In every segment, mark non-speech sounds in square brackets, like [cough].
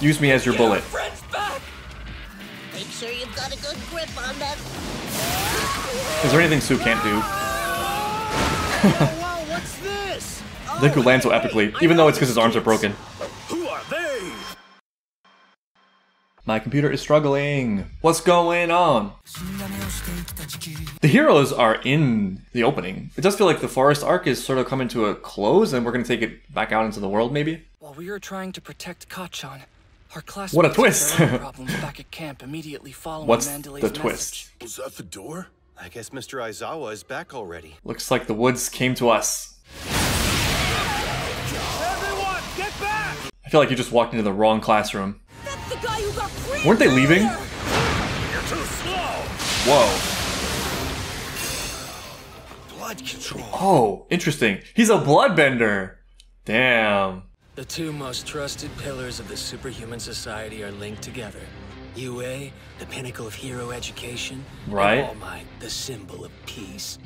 Use me as your Get bullet. Make sure you've got a good grip on that. Is there anything Sue can't do? Whoa, what's this? Deku oh, lands so epically, even though it's because his arms are broken. Who are they? My computer is struggling. What's going on? The heroes are in the opening. It does feel like the forest arc is sort of coming to a close, and we're gonna take it back out into the world, maybe. While we were trying to protect Kacchan, our classmates What a had twist. their [laughs] problems back at camp immediately following What's Mandalay's the message. twist? Was that the door? I guess Mr. Aizawa is back already. Looks like the woods came to us. Everyone, get back! I feel like you just walked into the wrong classroom. That's the guy who got free. Weren't they leaving? You're too slow. Whoa. Blood control. Oh, interesting. He's a bloodbender. Damn. The two most trusted pillars of the superhuman society are linked together. UA, the pinnacle of hero education, Right. and All Might, the symbol of peace.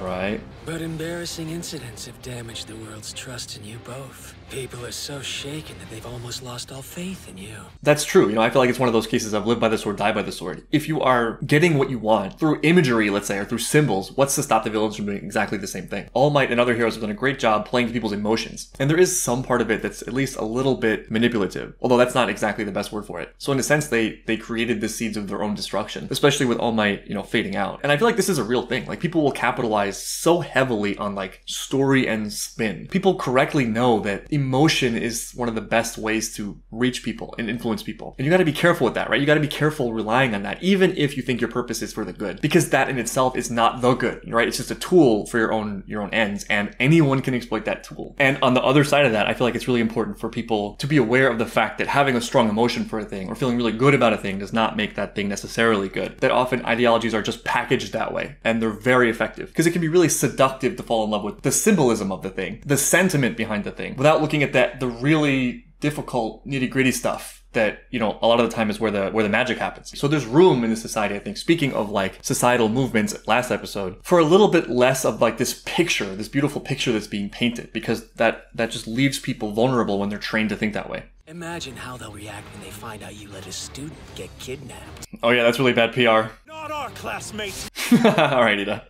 Right. But embarrassing incidents have damaged the world's trust in you both. People are so shaken that they've almost lost all faith in you. That's true. You know, I feel like it's one of those cases of live by the sword, die by the sword. If you are getting what you want through imagery, let's say, or through symbols, what's to stop the villains from doing exactly the same thing? All Might and other heroes have done a great job playing to people's emotions. And there is some part of it that's at least a little bit manipulative, although that's not exactly the best word for it. So in a sense, they, they created the seeds of their own destruction, especially with All Might, you know, fading out. And I feel like this is a real thing. Like people will capitalize so heavily on like story and spin. People correctly know that emotion is one of the best ways to reach people and influence people. And you gotta be careful with that, right? You gotta be careful relying on that, even if you think your purpose is for the good. Because that in itself is not the good, right? It's just a tool for your own your own ends, and anyone can exploit that tool. And on the other side of that, I feel like it's really important for people to be aware of the fact that having a strong emotion for a thing or feeling really good about a thing does not make that thing necessarily good. That often ideologies are just packaged that way, and they're very effective. Because it can be really seductive to fall in love with the symbolism of the thing, the sentiment behind the thing, without looking at that the really difficult nitty gritty stuff that you know a lot of the time is where the where the magic happens. So there's room in the society i think. Speaking of like societal movements last episode for a little bit less of like this picture this beautiful picture that's being painted because that that just leaves people vulnerable when they're trained to think that way. Imagine how they'll react when they find out you let a student get kidnapped. oh yeah that's really bad pr Not our classmates. [laughs] all right ida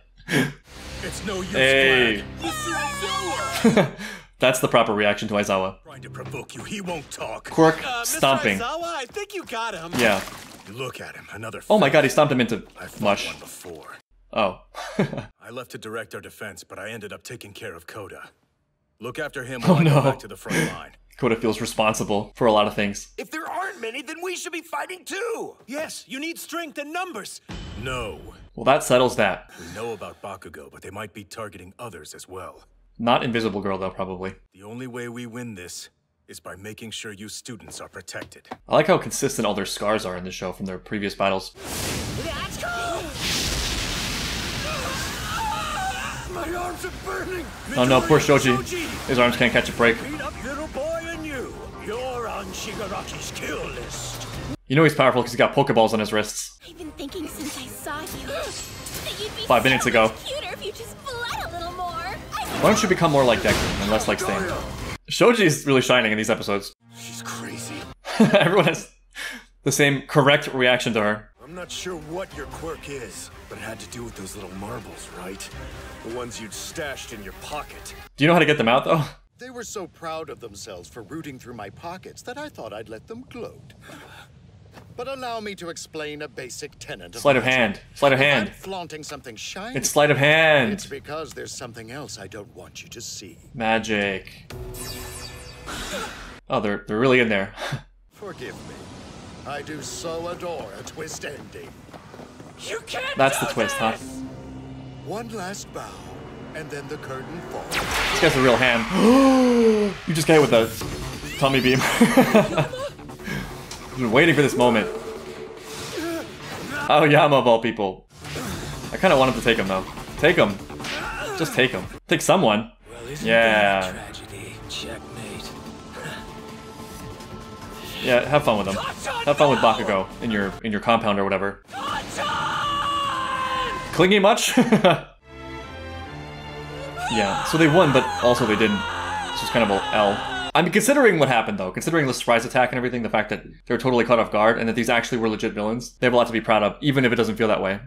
It's no use, Hey. Flag. Mr. Aizawa! that's the proper reaction to aizawa Trying to provoke you, he won't talk. quirk Uh, stomping Aizawa, I think you got him. yeah You look at him, another. oh my god he stomped him into I fought mush one before. oh [laughs] I left to direct our defense, but I ended up taking care of Koda. Look after him Oh, I no. go back to the front line. [laughs] Koda feels responsible for a lot of things If there aren't many, then we should be fighting too. Yes, you need strength and numbers. No. Well that settles that We know about Bakugo, but they might be targeting others as well. not invisible girl though probably The only way we win this is by making sure you students are protected. I like how consistent all their scars are in the show from their previous battles. My arms are burning! Oh no, poor Shoji. His arms can't catch a break. Beat up little boy and you. You're on Shigaraki's kill list. You know he's powerful because he's got Pokeballs on his wrists. I've been thinking since Five minutes ago. much cuter if you just bled a little more. I Why don't you become more like Deku and less like Stain? Shoji's really shining in these episodes. She's crazy. [laughs] Everyone has the same correct reaction to her. I'm not sure what your quirk is, but it had to do with those little marbles, right? The ones you'd stashed in your pocket. Do you know how to get them out though? They were so proud of themselves for rooting through my pockets that I thought I'd let them gloat. But allow me to explain a basic tenet of Sleight of magic. hand. Sleight of If I'm hand. flaunting something shiny. It's sleight of hand. It's because there's something else I don't want you to see. Magic. Oh, they're they're really in there. [laughs] Forgive me. I do so adore a twist ending. You can't That's the do twist, huh? One last bow, and then the curtain falls. This guy's a real hand. [gasps] you just got hit with a tummy beam. [laughs] I've been waiting for this moment. Oh, Yama of all people. I kind of want him to take him though. Take him. Just take him. Take someone. Well, Yeah. tragedy? Checkmate. Yeah, have fun with him. Have fun with Bakugo in your in your compound or whatever. Clingy much? [laughs] yeah. So they won, but also they didn't. This is kind of a L. I mean, considering what happened though, considering the surprise attack and everything, the fact that they were totally caught off guard and that these actually were legit villains, they have a lot to be proud of, even if it doesn't feel that way.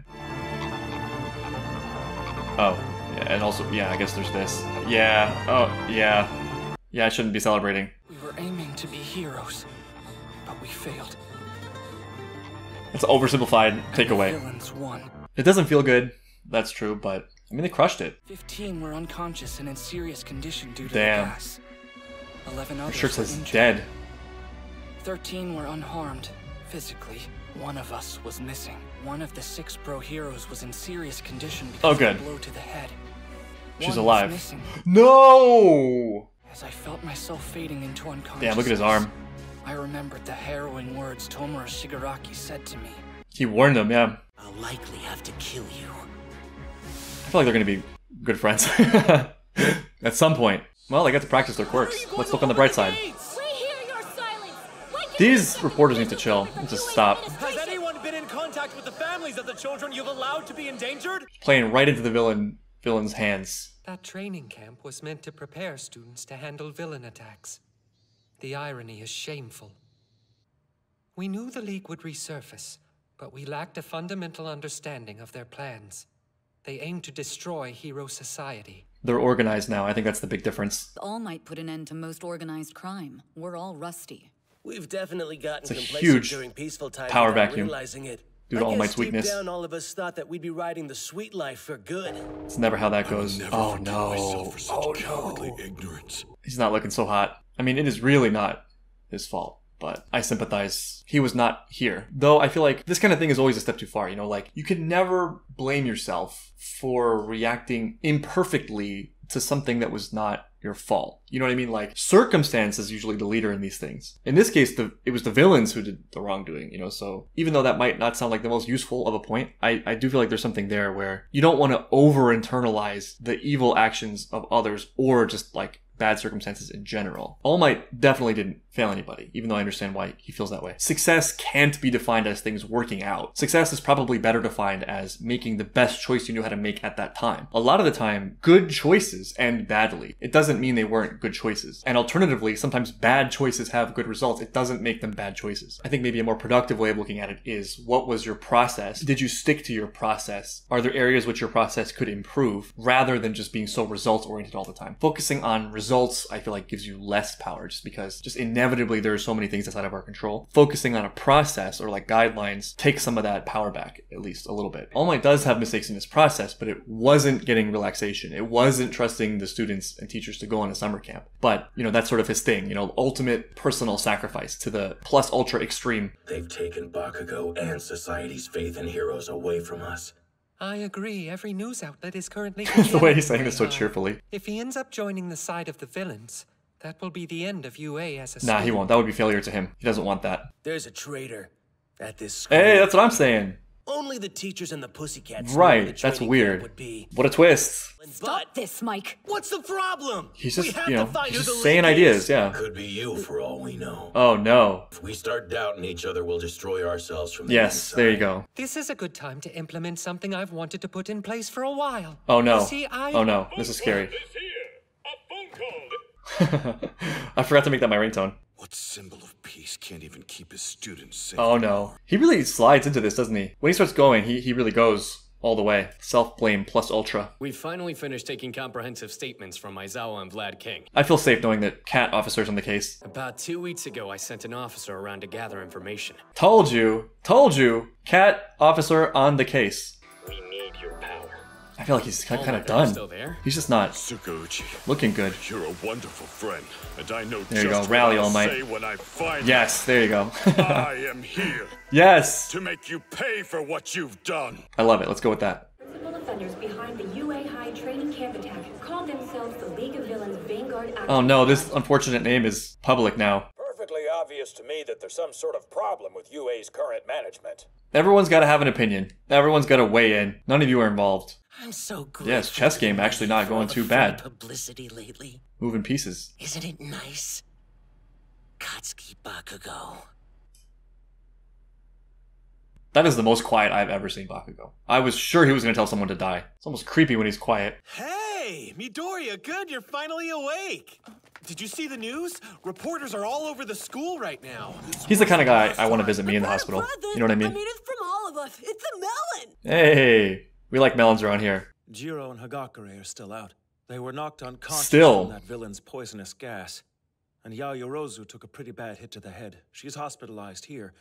Oh, yeah, and also, yeah, I guess there's this. Yeah, oh, yeah. Yeah, I shouldn't be celebrating. We were aiming to be heroes, but we failed. It's an oversimplified takeaway. It doesn't feel good, that's true, but I mean, they crushed it. Fifteen were unconscious and in serious condition due to Damn. the gas. Eleven others were says dead. Thirteen were unharmed, physically. One of us was missing. One of the six pro heroes was in serious condition because Oh, of good. a blow to the head. She's One alive. No! As I felt myself fading into unconsciousness, Damn, look at his arm. I remembered the harrowing words Tomura Shigaraki said to me. He warned them, yeah. I'll likely have to kill you. I feel like they're gonna be good friends. [laughs] At some point. Well, they get to practice their quirks. Let's look on the bright side. We hear your silence. Why can't These reporters need to chill. Just stop. Has anyone been in contact with the families of the children you've allowed to be endangered? Playing right into the villain villain's hands. That training camp was meant to prepare students to handle villain attacks. The irony is shameful. We knew the League would resurface, but we lacked a fundamental understanding of their plans. They aim to destroy Hero Society. They're organized now. I think that's the big difference. All might put an end to most organized crime. We're all rusty. We've definitely gotten It's a complacent huge during peaceful times power vacuum realizing it. due to I All guess Might's weakness. down, all of us thought that we'd be riding the sweet life for good. It's never how that goes. Never Oh no. myself for such Oh cowardly no. ignorance. He's not looking so hot. I mean, it is really not his fault, but I sympathize. He was not here. Though I feel like this kind of thing is always a step too far, you know, like you can never blame yourself for reacting imperfectly to something that was not your fault. You know what I mean? Like circumstance is usually the leader in these things. In this case, the it was the villains who did the wrongdoing, you know, so even though that might not sound like the most useful of a point, I, I do feel like there's something there where you don't want to over internalize the evil actions of others or just like bad circumstances in general. All Might definitely didn't fail anybody, even though I understand why he feels that way. Success can't be defined as things working out. Success is probably better defined as making the best choice you knew how to make at that time. A lot of the time, good choices end badly. It doesn't mean they weren't good choices. And alternatively, sometimes bad choices have good results. It doesn't make them bad choices. I think maybe a more productive way of looking at it is what was your process? Did you stick to your process? Are there areas which your process could improve rather than just being so results oriented all the time? Focusing on results, I feel like gives you less power just because just inevitably there are so many things outside of our control. Focusing on a process or like guidelines takes some of that power back, at least a little bit. All Might does have mistakes in his process, but it wasn't getting relaxation. It wasn't trusting the students and teachers to go on a summer camp. But, you know, that's sort of his thing, you know, ultimate personal sacrifice to the plus ultra extreme. They've taken Bakugo and society's faith in heroes away from us. I agree, every news outlet is currently. [laughs] the way he's saying this so cheerfully. If he ends up joining the side of the villains, that will be the end of UA as a Nah, he won't. That would be failure to him. He doesn't want that. There's a traitor at this school. Hey, that's what I'm saying. Only the teachers and the pussycats. know Right, the that's weird. Would be. What a twist. Stop this, Mike. What's the problem? He's just, you know, he's just saying ideas, is. yeah. Could be you for all we know. Oh no. If we start doubting each other, we'll destroy ourselves from the Yes, inside. there you go. This is a good time to implement something I've wanted to put in place for a while. Oh no. See, I... Oh no, this is scary. [laughs] I forgot to make that my ringtone. What symbol of peace can't even keep his students safe? Oh no. He really slides into this, doesn't he? When he starts going, he, he really goes all the way. Self blame plus ultra. We finally finished taking comprehensive statements from Aizawa and Vlad King. I feel safe knowing that cat officer's on the case. About two weeks ago, I sent an officer around to gather information. Told you. Told you. Cat officer on the case. I feel like he's kind Oh of my done. still there? He's just not Tsukauchi, looking good. you're a wonderful friend, and I know There you just go, rally, what I'll All Might. when I find Yes, there you go. I [laughs] am here yes. to make you pay for what you've done. I love it. Let's go with that. Principal offenders behind the UA High training camp attack called themselves the League of Villains Vanguard Oh no, this unfortunate name is public now. Perfectly obvious to me that there's some sort of problem with UA's current management. Everyone's got to have an opinion. Everyone's got to weigh in. None of you are involved. I'm so grateful. Yes, chess game actually not going all the too free bad. Publicity lately. Moving pieces. Isn't it nice? Katsuki Bakugo. That is the most quiet I've ever seen Bakugo. I was sure he was going to tell someone to die. It's almost creepy when he's quiet. Hey, Midoriya, good, you're finally awake. Did you see the news? Reporters are all over the school right now. He's the kind of guy I want to visit me in the hospital. You know what I mean? I mean, it's from all of us. It's a melon. Hey, we like melons around here. Jiro and Hagakure are still out. They were knocked unconscious Still. from that villain's poisonous gas. And Yaoyorozu took a pretty bad hit to the head. She's hospitalized here,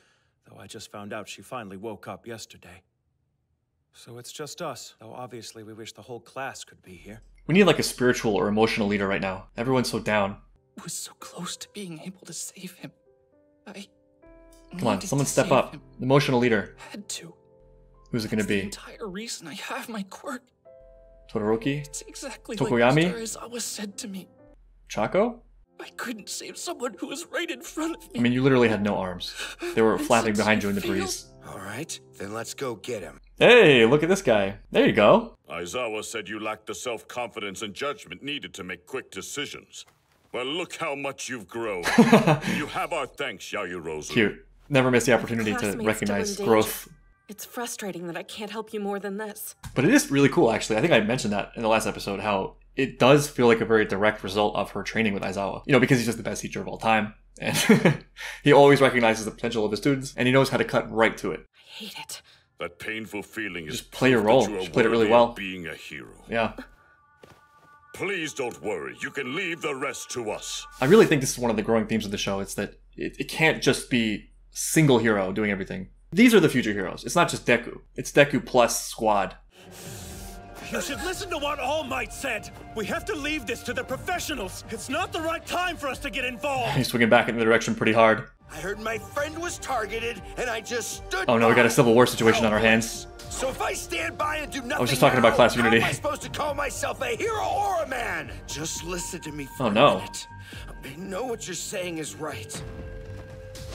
though I just found out she finally woke up yesterday. So it's just us, though obviously we wish the whole class could be here. We need like a spiritual or emotional leader right now. Everyone's so down. was so close to being able to save him. I Come on, someone step up. him. Emotional leader. Had to. Who's it gonna be? Entire reason I have my quirk. Todoroki? It's exactly Tokoyami? like Mr. Aizawa said to me. Chaco? I couldn't save someone who was right in front of me. I mean, you literally had no arms. They were [laughs] flapping behind you in the breeze. All right, then let's go get him. Hey, look at this guy. There you go. Aizawa said you lacked the self-confidence and judgment needed to make quick decisions. Well, look how much you've grown. [laughs] you have our thanks, Yaoyorozu. Cute. Never miss the opportunity to recognize still in danger. growth. It's frustrating that I can't help you more than this. But it is really cool, actually. I think I mentioned that in the last episode, how it does feel like a very direct result of her training with Aizawa. You know, because he's just the best teacher of all time. And [laughs] he always recognizes the potential of his students, and he knows how to cut right to it. I hate it. That painful feeling is Just play your role. you are played it really well. Being a hero. Yeah. Please don't worry. You can leave the rest to us. I really think this is one of the growing themes of the show. It's that it, it can't just be single hero doing everything. These are the future heroes. It's not just Deku. It's Deku plus squad. You should listen to what All Might said. We have to leave this to the professionals. It's not the right time for us to get involved. [laughs] He's swinging back in the direction pretty hard. I heard my friend was targeted, and I just stood. Oh no, we got a civil war situation on our hands. So if I stand by and do nothing, I was just talking about class how unity. am I supposed to call myself a hero or a man? Just listen to me oh, for Oh a no. minute. I know what you're saying is right,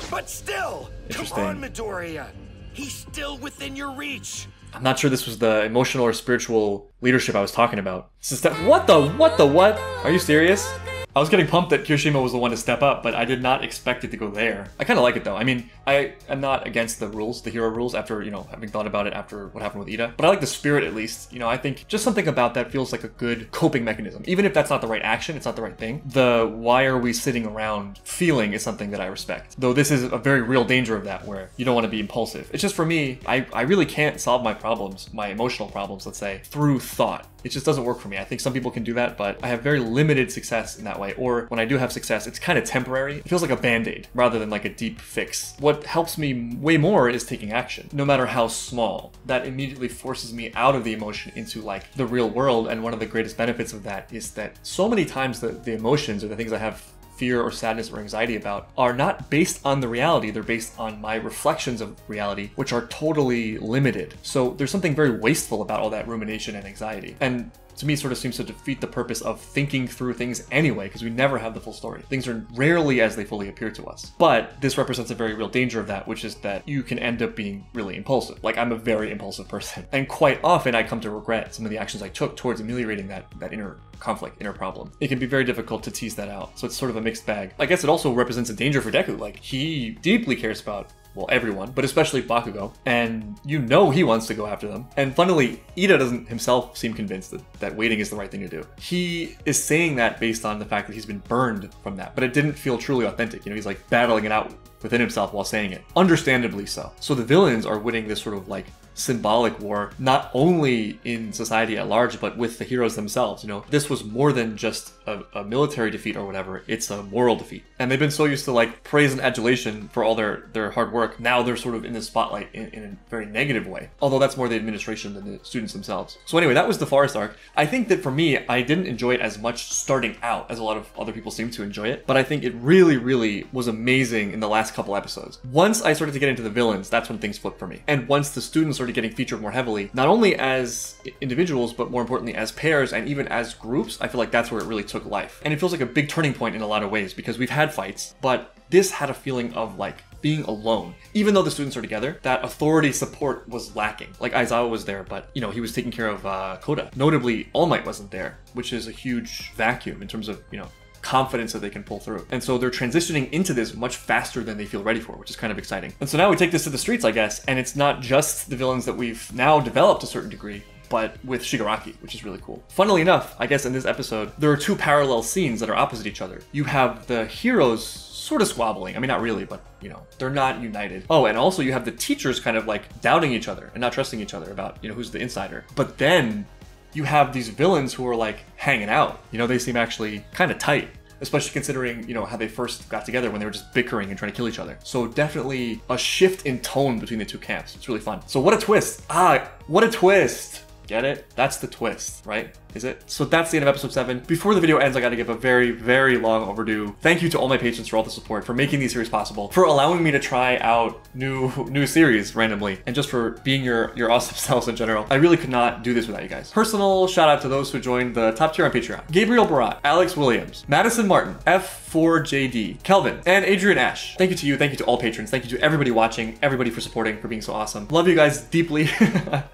but still, come on, Midoriya. He's still within your reach. I'm not sure this was the emotional or spiritual leadership I was talking about. Is what the what the what? Are you serious? I was getting pumped that Kirishima was the one to step up, but I did not expect it to go there. I kind of like it though. I mean, I am not against the rules, the hero rules, after, you know, having thought about it after what happened with Ida. But I like the spirit at least. You know, I think just something about that feels like a good coping mechanism. Even if that's not the right action, it's not the right thing. The why are we sitting around feeling is something that I respect. Though this is a very real danger of that where you don't want to be impulsive. It's just for me, I, I really can't solve my problems, my emotional problems, let's say, through thought. It just doesn't work for me. I think some people can do that, but I have very limited success in that way. Or when I do have success, it's kind of temporary. It feels like a band aid rather than like a deep fix. What helps me way more is taking action, no matter how small. That immediately forces me out of the emotion into like the real world. And one of the greatest benefits of that is that so many times the, the emotions or the things I have fear or sadness or anxiety about are not based on the reality. They're based on my reflections of reality, which are totally limited. So there's something very wasteful about all that rumination and anxiety. And to me, sort of seems to defeat the purpose of thinking through things anyway, because we never have the full story. Things are rarely as they fully appear to us. But this represents a very real danger of that, which is that you can end up being really impulsive. Like I'm a very impulsive person, and quite often I come to regret some of the actions I took towards ameliorating that that inner conflict, inner problem. It can be very difficult to tease that out. So it's sort of a mixed bag. I guess it also represents a danger for Deku. Like he deeply cares about well, everyone, but especially Bakugo, and you know he wants to go after them. And funnily, Ida doesn't himself seem convinced that, that waiting is the right thing to do. He is saying that based on the fact that he's been burned from that, but it didn't feel truly authentic. You know, he's like battling it out within himself while saying it. Understandably so. So the villains are winning this sort of like symbolic war, not only in society at large, but with the heroes themselves. You know, this was more than just a, a military defeat or whatever, it's a moral defeat. And they've been so used to like praise and adulation for all their, their hard work. Now they're sort of in the spotlight in, in a very negative way. Although that's more the administration than the students themselves. So anyway, that was the forest arc. I think that for me, I didn't enjoy it as much starting out as a lot of other people seem to enjoy it. But I think it really, really was amazing in the last couple episodes. Once I started to get into the villains, that's when things flipped for me. And once the students started getting featured more heavily, not only as individuals, but more importantly as pairs and even as groups, I feel like that's where it really took life. And it feels like a big turning point in a lot of ways because we've had fights, but this had a feeling of like being alone. Even though the students are together, that authority support was lacking. Like Aizawa was there, but you know, he was taking care of uh, Koda. Notably, All Might wasn't there, which is a huge vacuum in terms of, you know, confidence that they can pull through. And so they're transitioning into this much faster than they feel ready for, which is kind of exciting. And so now we take this to the streets, I guess, and it's not just the villains that we've now developed a certain degree. but with Shigaraki, which is really cool. Funnily enough, I guess in this episode, there are two parallel scenes that are opposite each other. You have the heroes sort of squabbling. I mean, not really, but you know, they're not united. Oh, and also you have the teachers kind of like doubting each other and not trusting each other about, you know, who's the insider. But then you have these villains who are like hanging out. You know, they seem actually kind of tight especially considering you know how they first got together when they were just bickering and trying to kill each other. So definitely a shift in tone between the two camps. It's really fun. So what a twist! Ah, what a twist! Get it? That's the twist, right? Is it? So that's the end of episode 7. Before the video ends, I gotta give a very, very long overdue thank you to all my patrons for all the support, for making these series possible, for allowing me to try out new new series randomly, and just for being your, your awesome [laughs] selves in general. I really could not do this without you guys. Personal shout out to those who joined the top tier on Patreon. Gabriel Barat, Alex Williams, Madison Martin, F4JD, Kelvin, and Adrian Ash. Thank you to you, thank you to all patrons, thank you to everybody watching, everybody for supporting, for being so awesome. Love you guys deeply. [laughs]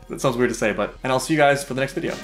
that sounds weird to say, but, and I'll see you guys for the next video.